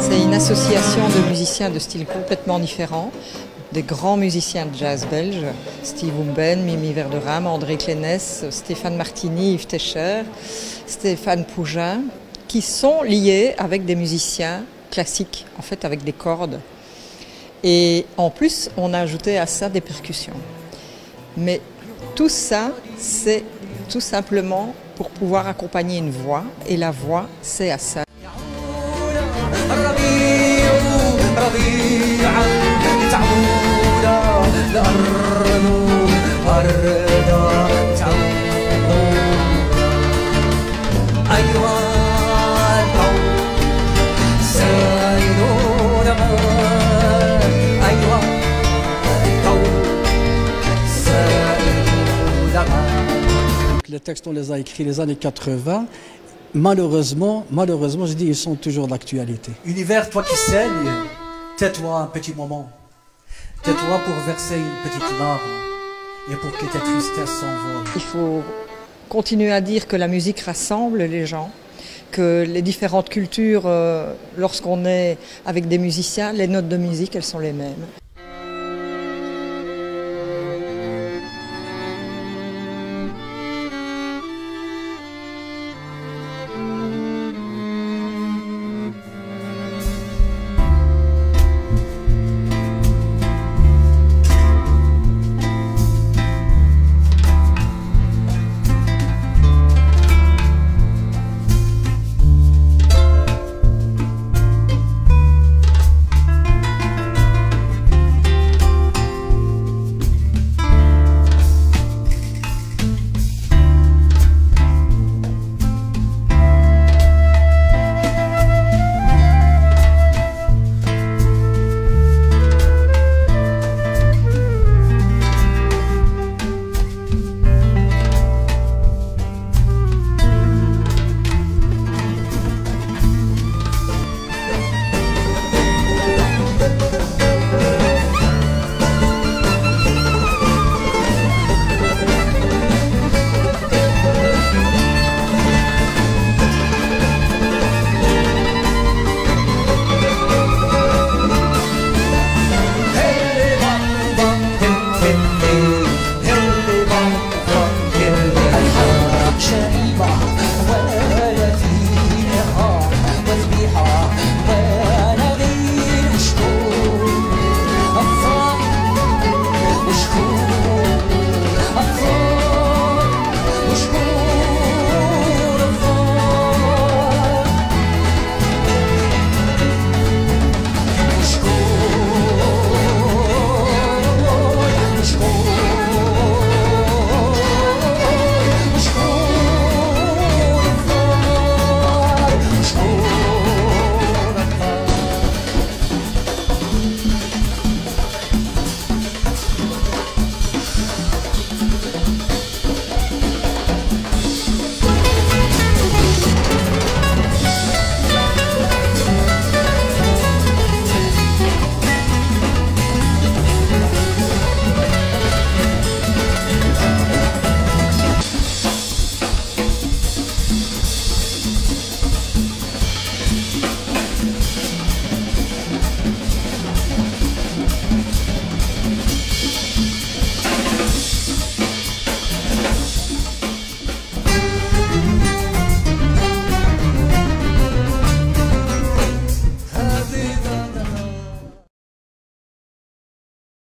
C'est une association de musiciens de styles complètement différents, des grands musiciens de jazz belges, Steve Umben, Mimi Verderam, André Clénès, Stéphane Martini, Yves Techer, Stéphane Pougin, qui sont liés avec des musiciens classiques, en fait avec des cordes. Et en plus, on a ajouté à ça des percussions. Mais tout ça, c'est tout simplement pour pouvoir accompagner une voix. Et la voix, c'est à ça. Les textes, on les a écrits les années 80. Malheureusement, malheureusement, je dis, ils sont toujours d'actualité. Univers, toi qui saignes, tais-toi un petit moment. Tais-toi pour verser une petite larme et pour que ta tristesse s'envole. Il faut continuer à dire que la musique rassemble les gens, que les différentes cultures, euh, lorsqu'on est avec des musiciens, les notes de musique, elles sont les mêmes.